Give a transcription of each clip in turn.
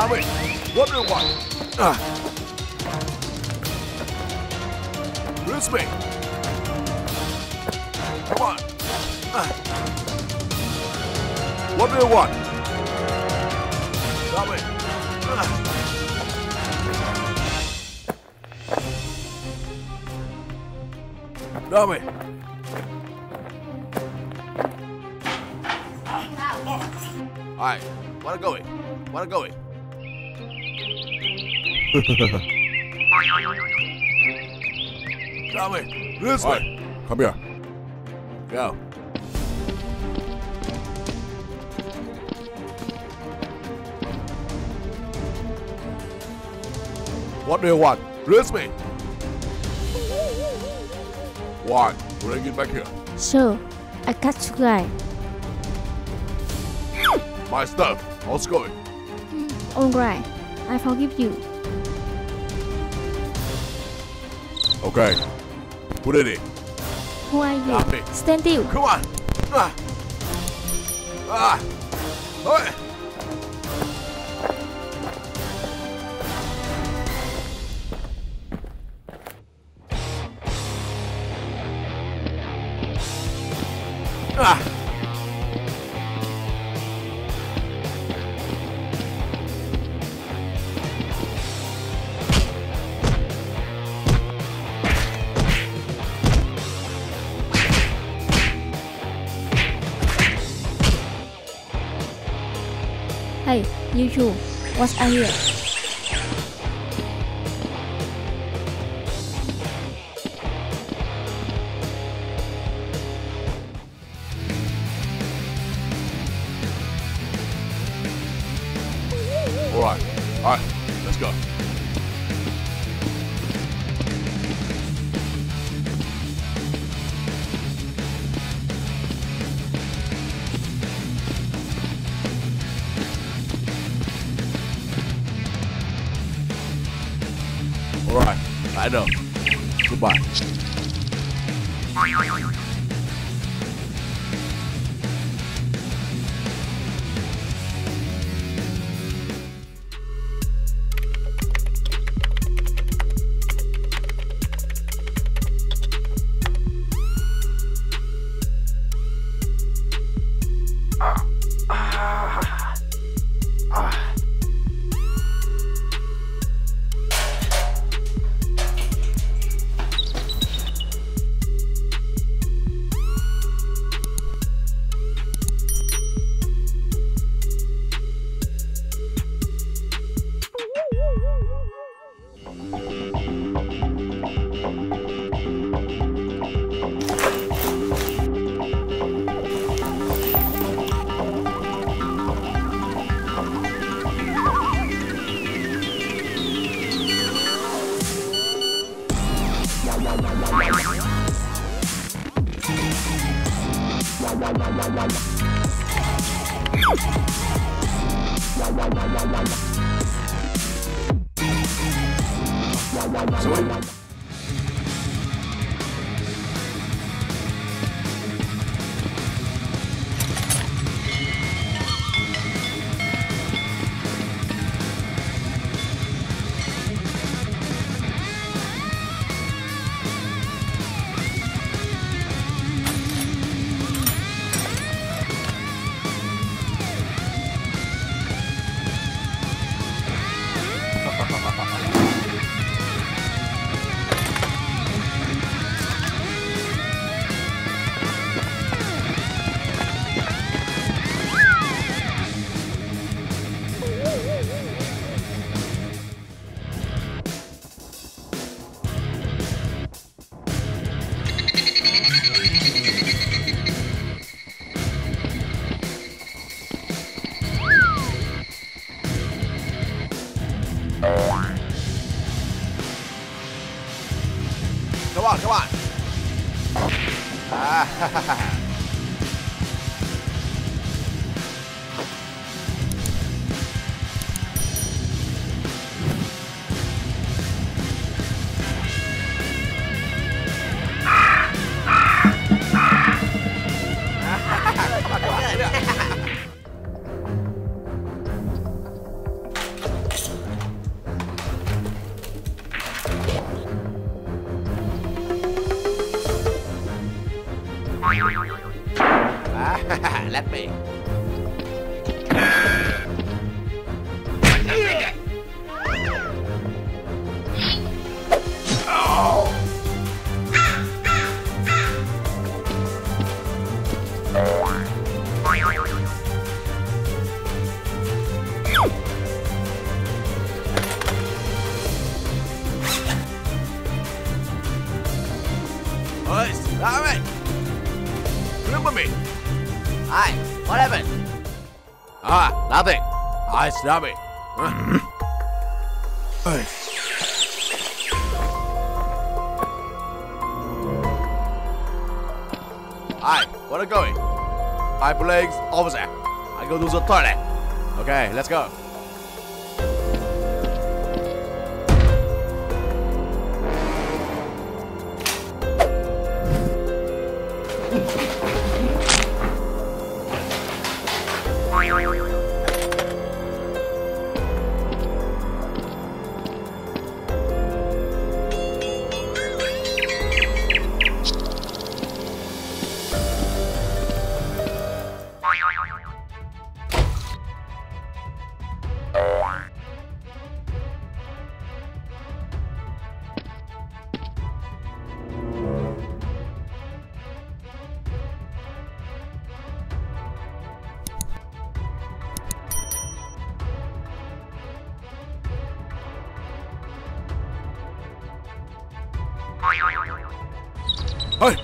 Damn it. What do you want? Ah. Me. Come on. Ah. What do you want? Damn it. Ah. It. Alright, where are you going? Where are you going? Damn it. This All way. right, come here. Go. What do you want? Release me. Why? Bring it back here. Sure, I got you guys. My stuff. How's it going? Alright, I forgive you. Okay. Put it in. Who are you? Got me. Stand still. Come on. Ah. Ah. Hey. Ah. What's are here? I know. Goodbye. Soy ¡Ja, ja, ja! Let me. Ah, nothing. I stop it. Hey. Hi, where are you going? Hi, police officer. I go to the toilet. Okay, let's go. Hey!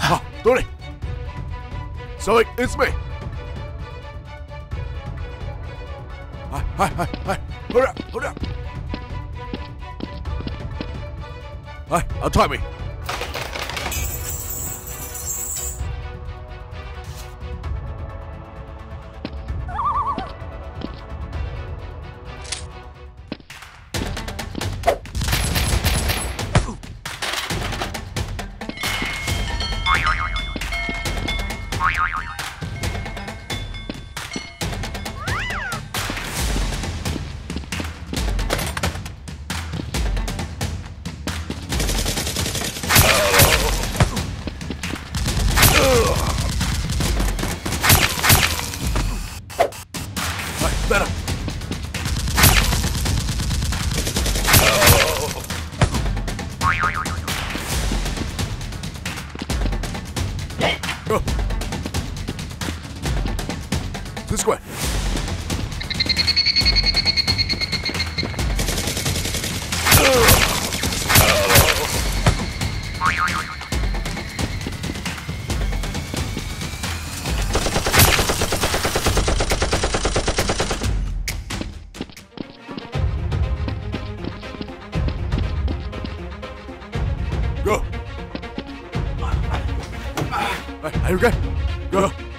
Ah, Tony! Sorry, it's me! Hi, hi, hi, hi! Hurry up, hurry up! Hi, untie me! Better! Hey, are you okay? Go!